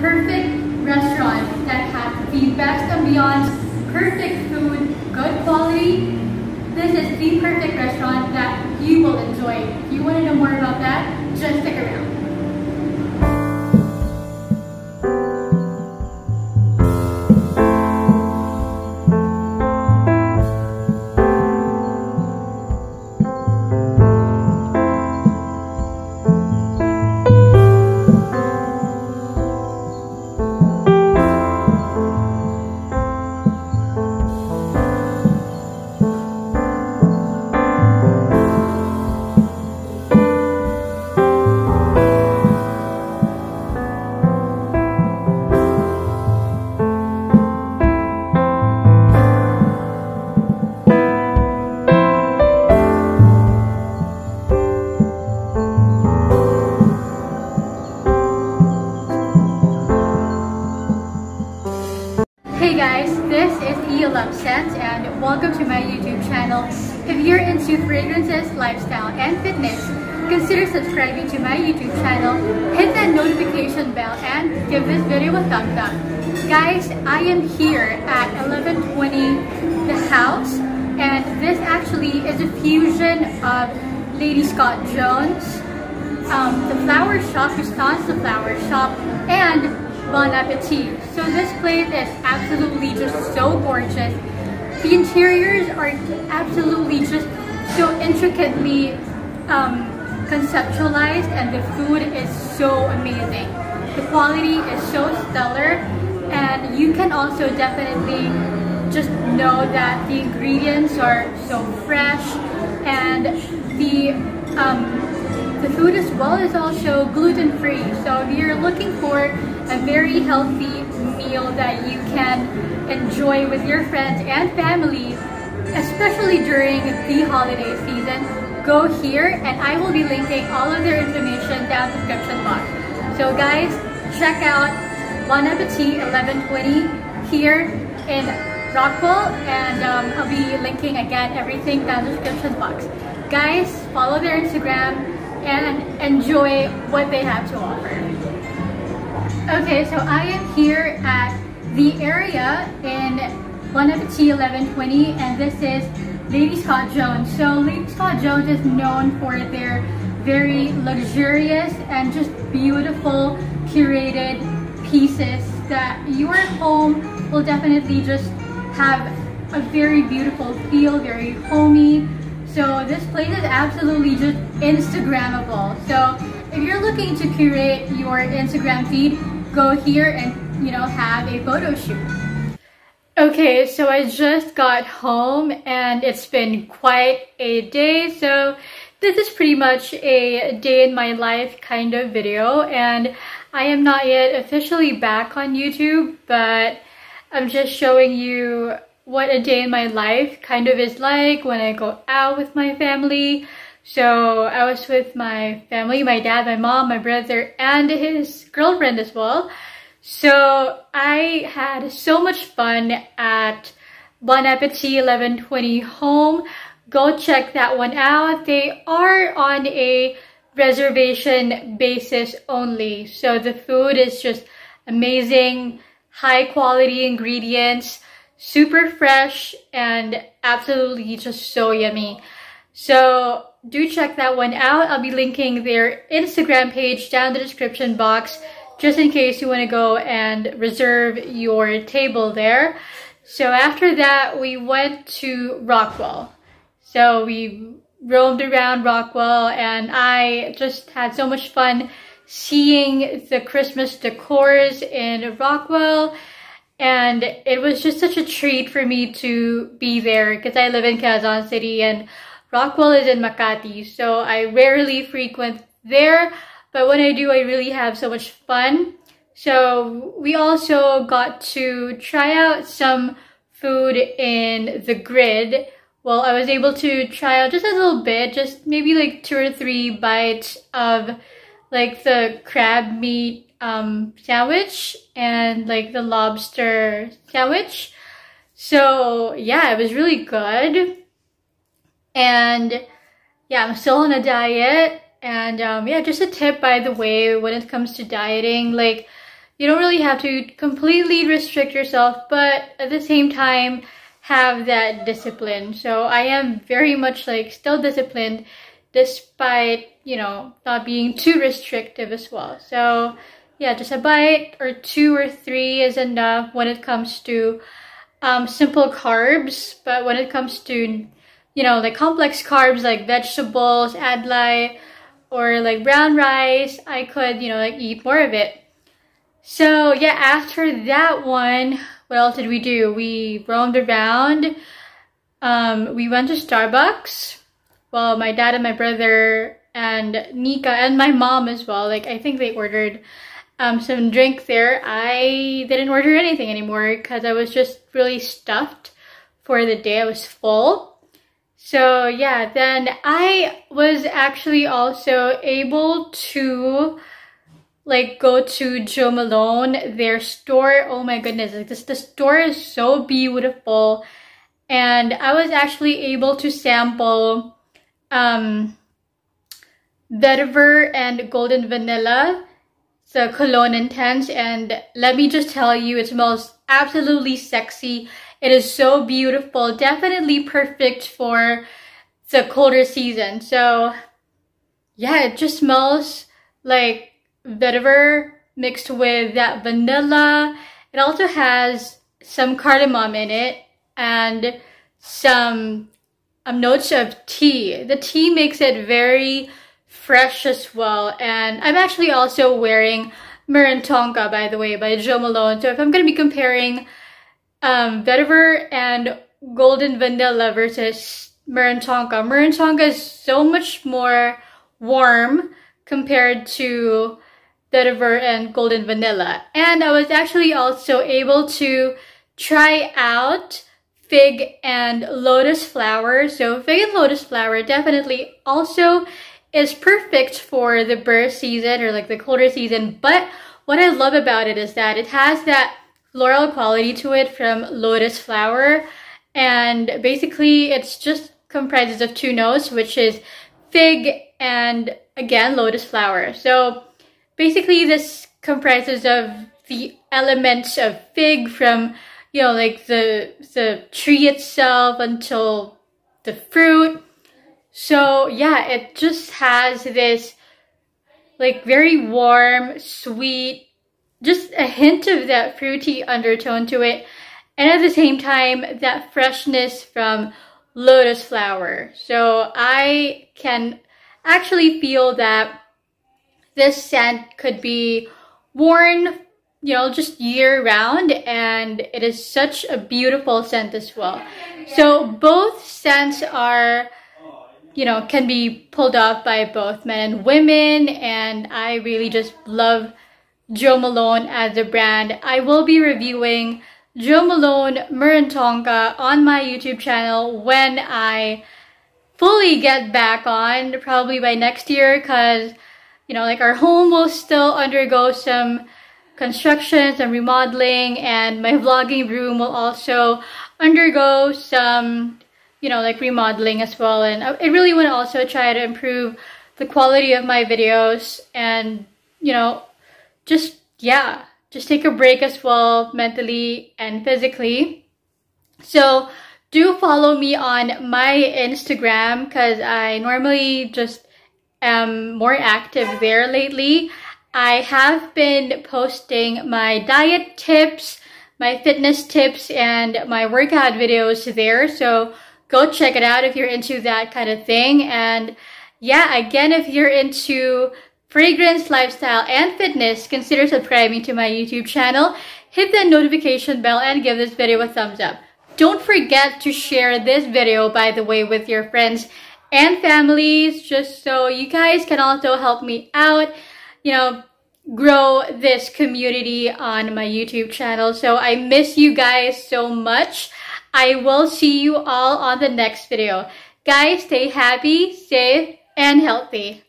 perfect restaurant that has the best ambiance, perfect food, good quality. This is the perfect restaurant that you will enjoy. If you want to know more about that, just stick around. Channel. If you're into fragrances, lifestyle, and fitness, consider subscribing to my YouTube channel, hit that notification bell, and give this video a thumbs up. Guys, I am here at 1120 The House, and this actually is a fusion of Lady Scott Jones, um, the flower shop, Rustan's the flower shop, and Bon Appetit. So this place is absolutely just so gorgeous. The interiors are absolutely just so intricately um, conceptualized and the food is so amazing. The quality is so stellar and you can also definitely just know that the ingredients are so fresh and the um, the food as well is also gluten-free. So if you're looking for a very healthy meal that you can enjoy with your friends and family, especially during the holiday season, go here and I will be linking all of their information down the description box. So guys, check out Bon Appetit 1120 here in Rockwell and um, I'll be linking again everything down the description box. Guys, follow their Instagram and enjoy what they have to offer. Okay, so I am here at the area in Bon Appetit 1120 and this is Lady Scott Jones. So Lady Scott Jones is known for their very luxurious and just beautiful curated pieces that your home will definitely just have a very beautiful feel, very homey, so this place is absolutely just Instagrammable. So if you're looking to curate your Instagram feed, go here and you know have a photo shoot. Okay, so I just got home and it's been quite a day. So this is pretty much a day in my life kind of video and I am not yet officially back on YouTube, but I'm just showing you what a day in my life kind of is like when I go out with my family. So I was with my family, my dad, my mom, my brother, and his girlfriend as well. So I had so much fun at Bon Appetit 1120 Home. Go check that one out. They are on a reservation basis only. So the food is just amazing, high quality ingredients super fresh and absolutely just so yummy. So do check that one out. I'll be linking their Instagram page down in the description box just in case you want to go and reserve your table there. So after that, we went to Rockwell. So we roamed around Rockwell and I just had so much fun seeing the Christmas decors in Rockwell and it was just such a treat for me to be there because I live in Quezon City and Rockwell is in Makati. So I rarely frequent there, but when I do, I really have so much fun. So we also got to try out some food in the grid. Well, I was able to try out just a little bit, just maybe like two or three bites of like the crab meat um, sandwich and like the lobster sandwich. So yeah, it was really good. And yeah, I'm still on a diet. And um, yeah, just a tip by the way, when it comes to dieting, like you don't really have to completely restrict yourself, but at the same time, have that discipline. So I am very much like still disciplined despite, you know, not being too restrictive as well. So yeah, just a bite or two or three is enough when it comes to um, simple carbs. But when it comes to, you know, like complex carbs like vegetables, adlai, or like brown rice, I could, you know, like eat more of it. So yeah, after that one, what else did we do? We roamed around. Um, we went to Starbucks. Well, my dad and my brother and Nika and my mom as well. Like I think they ordered um, some drink there. I didn't order anything anymore because I was just really stuffed for the day. I was full. So yeah, then I was actually also able to like go to Jo Malone, their store. Oh my goodness, like this the store is so beautiful. And I was actually able to sample um vetiver and golden vanilla, the cologne intense, and let me just tell you, it smells absolutely sexy. It is so beautiful, definitely perfect for the colder season. So yeah, it just smells like vetiver mixed with that vanilla. It also has some cardamom in it and some um, notes of tea. The tea makes it very fresh as well. And I'm actually also wearing Myrrh and Tonka, by the way, by Jo Malone. So if I'm going to be comparing um, vetiver and golden vanilla versus Myrrh and Tonka, is so much more warm compared to vetiver and golden vanilla. And I was actually also able to try out fig and lotus flower. So fig and lotus flower definitely also is perfect for the burst season or like the colder season. But what I love about it is that it has that floral quality to it from lotus flower. And basically it's just comprises of two notes, which is fig and again, lotus flower. So basically this comprises of the elements of fig from you know like the the tree itself until the fruit so yeah it just has this like very warm sweet just a hint of that fruity undertone to it and at the same time that freshness from lotus flower so i can actually feel that this scent could be worn, you know, just year round and it is such a beautiful scent as well. So both scents are, you know, can be pulled off by both men and women and I really just love Jo Malone as a brand. I will be reviewing Jo Malone Myrrh and Tonka on my YouTube channel when I fully get back on, probably by next year because you know, like our home will still undergo some construction, some remodeling, and my vlogging room will also undergo some, you know, like remodeling as well. And I really want to also try to improve the quality of my videos and, you know, just, yeah, just take a break as well mentally and physically. So do follow me on my Instagram because I normally just am more active there lately. I have been posting my diet tips, my fitness tips, and my workout videos there. So go check it out if you're into that kind of thing. And yeah, again, if you're into fragrance, lifestyle, and fitness, consider subscribing to my YouTube channel. Hit that notification bell and give this video a thumbs up. Don't forget to share this video, by the way, with your friends and families just so you guys can also help me out, you know, grow this community on my YouTube channel. So I miss you guys so much. I will see you all on the next video. Guys, stay happy, safe, and healthy.